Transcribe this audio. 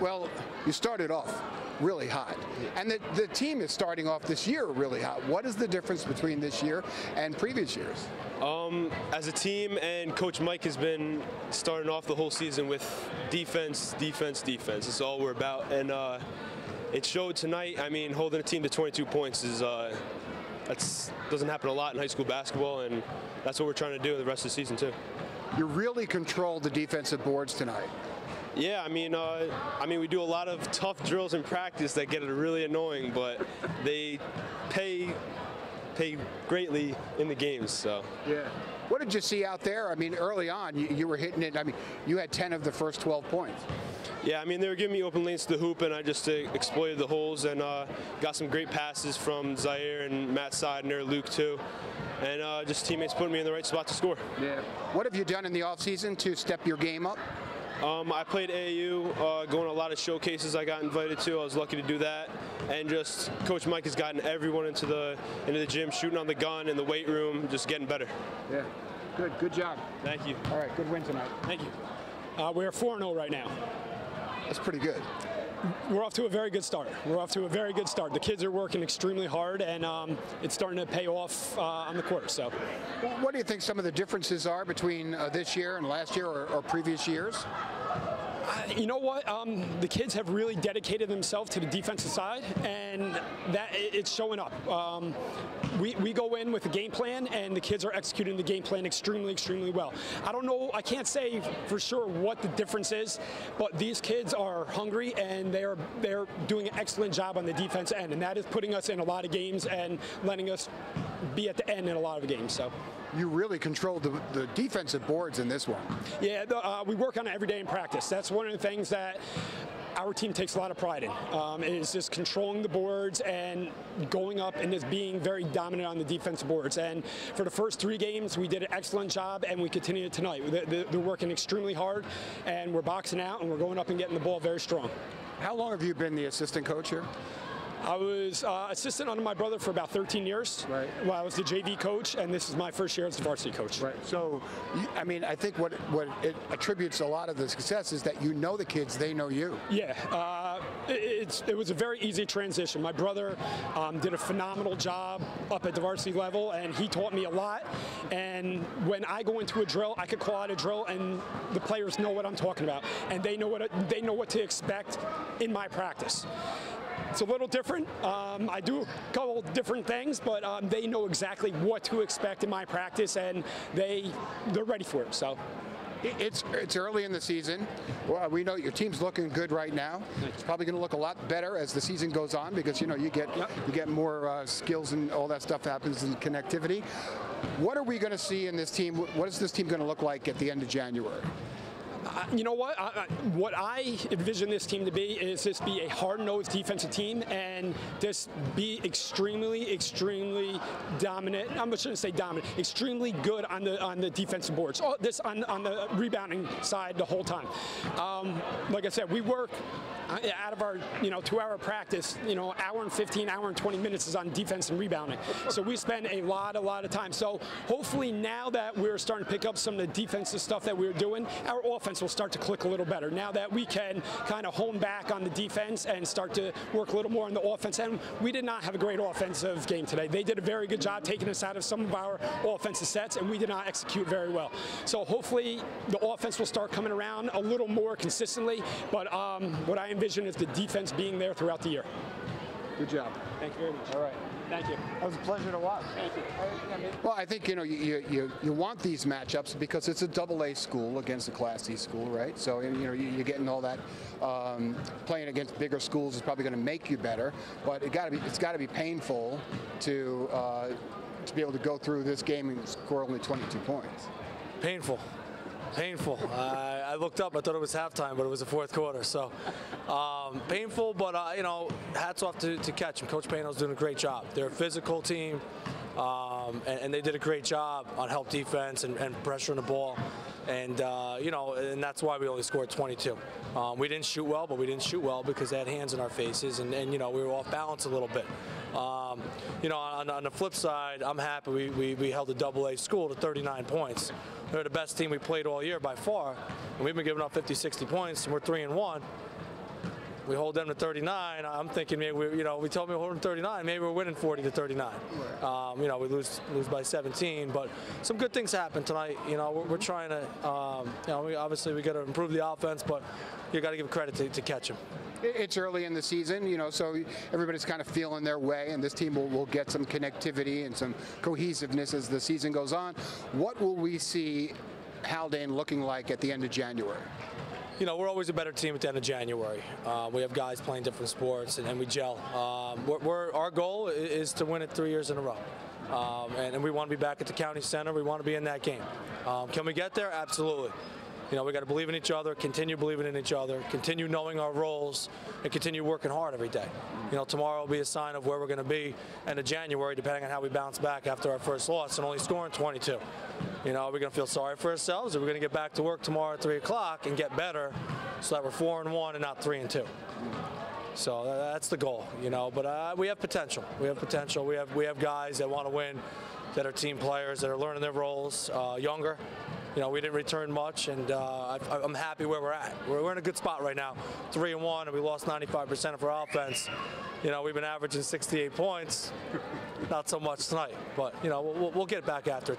Well, you started off really hot, and the, the team is starting off this year really hot. What is the difference between this year and previous years? Um, as a team, and Coach Mike has been starting off the whole season with defense, defense, defense. That's all we're about, and uh, it showed tonight. I mean, holding a team to 22 points is uh, that's doesn't happen a lot in high school basketball, and that's what we're trying to do the rest of the season too. You really controlled the defensive boards tonight. Yeah, I mean, uh, I mean, we do a lot of tough drills in practice that get it really annoying, but they pay pay greatly in the games. So yeah. What did you see out there? I mean, early on, you, you were hitting it. I mean, you had 10 of the first 12 points. Yeah, I mean, they were giving me open lanes to the hoop, and I just uh, exploited the holes and uh, got some great passes from Zaire and Matt Seidner, Luke too, and uh, just teammates putting me in the right spot to score. Yeah. What have you done in the offseason to step your game up? Um, I played AAU, uh, going to a lot of showcases I got invited to. I was lucky to do that, and just Coach Mike has gotten everyone into the into the gym, shooting on the gun in the weight room, just getting better. Yeah, good, good job. Thank you. All right, good win tonight. Thank you. Uh, we're 4-0 right now. That's pretty good. We're off to a very good start. We're off to a very good start. The kids are working extremely hard, and um, it's starting to pay off uh, on the court. So, what do you think some of the differences are between uh, this year and last year or, or previous years? you know what? Um, the kids have really dedicated themselves to the defensive side, and that it's showing up. Um, we, we go in with a game plan, and the kids are executing the game plan extremely, extremely well. I don't know, I can't say for sure what the difference is, but these kids are hungry and they're they're doing an excellent job on the defense end, and that is putting us in a lot of games and letting us be at the end in a lot of games. So you really controlled the, the defensive boards in this one. Yeah, the, uh, we work on it every day in practice. That's one of the things that our team takes a lot of pride in. Um, is just controlling the boards and going up and just being very dominant on the defensive boards. And for the first three games, we did an excellent job, and we continue it tonight. They're working extremely hard, and we're boxing out, and we're going up and getting the ball very strong. How long have you been the assistant coach here? I was uh, assistant under my brother for about 13 years. Right. Well, I was the JV coach, and this is my first year as the varsity coach. Right. So, I mean, I think what what it attributes a lot of the success is that you know the kids, they know you. Yeah. Uh, it, it was a very easy transition. My brother um, did a phenomenal job up at the varsity level, and he taught me a lot. And when I go into a drill, I could call out a drill, and the players know what I'm talking about, and they know what they know what to expect in my practice. It's a little different. Um, I do a couple different things, but um, they know exactly what to expect in my practice, and they they're ready for it. So. It's it's early in the season. Well, we know your team's looking good right now. It's probably going to look a lot better as the season goes on because you know you get yep. you get more uh, skills and all that stuff happens in connectivity. What are we going to see in this team? What is this team going to look like at the end of January? You know what? I, I, what I envision this team to be is just be a hard-nosed defensive team and just be extremely, extremely dominant. I shouldn't say dominant. Extremely good on the on the defensive boards. Oh, this on on the rebounding side the whole time. Um, like I said, we work uh, out of our you know two-hour practice. You know, hour and 15, hour and 20 minutes is on defense and rebounding. So we spend a lot, a lot of time. So hopefully now that we're starting to pick up some of the defensive stuff that we're doing, our offense will start to click a little better. Now that we can kind of hone back on the defense and start to work a little more on the offense. And we did not have a great offensive game today. They did a very good job taking us out of some of our offensive sets, and we did not execute very well. So hopefully the offense will start coming around a little more consistently. But um, what I envision is the defense being there throughout the year. Good job. Thank you very much. All right. Thank you. That was a pleasure to watch. Thank you. Well, I think you know you, you you want these matchups because it's a double A school against a Class C school, right? So you know you're getting all that. Um, playing against bigger schools is probably going to make you better, but it got to be it's got to be painful to uh, to be able to go through this game and score only 22 points. Painful painful. Uh, I looked up, I thought it was halftime, but it was the fourth quarter. So um, painful, but uh, you know, hats off to, to Ketcham. Coach Pano's doing a great job. They're a physical team, um, and, and, they did a great job on help defense and, and pressuring the ball. And uh, you know, and that's why we only scored 22. Um, we didn't shoot well, but we didn't shoot well because they had hands in our faces, and, and you know, we were off balance a little bit. Um, you know, on, on, the flip side, I'm happy we, we, we held a double A school to 39 points. They're the best team we played all year by far, and we've been giving up 50, 60 points, and we're three and one. We hold them to 39. I'm thinking maybe we, you know we told me we hold them to 39. Maybe we're winning 40 to 39. Um, you know we lose lose by 17, but some good things happen tonight. You know we're, we're trying to um, you know we, obviously we got to improve the offense, but you got to give credit to, to Ketcham. It's early in the season, you know, so everybody's kind of feeling their way, and this team will, will get some connectivity and some cohesiveness as the season goes on. What will we see Haldane looking like at the end of January? you know, we're always a better team at the end of January. Uh, we have guys playing different sports, and, and we gel. Um, we're, we're, our goal is to win it three years in a row. Um, and, and we want to be back at the county center. We want to be in that game. Um, can we get there? Absolutely. You know, we got to believe in each other, continue believing in each other, continue knowing our roles, and continue working hard every day. You know, tomorrow will be a sign of where we're going to be end of January, depending on how we bounce back after our first loss and only scoring 22. You know, are we going to feel sorry for ourselves? Are we going to get back to work tomorrow at 3 o'clock and get better so that we're 4 and 1 and not 3 and 2? So that's the goal, you know. But uh, we have potential. We have potential. We have we have guys that want to win, that are team players, that are learning their roles, uh, younger. You know, we didn't return much, and uh, I, I'm happy where we're at. We're, we're in a good spot right now, three and one, and we lost 95% of our offense. You know, we've been averaging 68 points. Not so much tonight, but you know, we'll, we'll get back after it.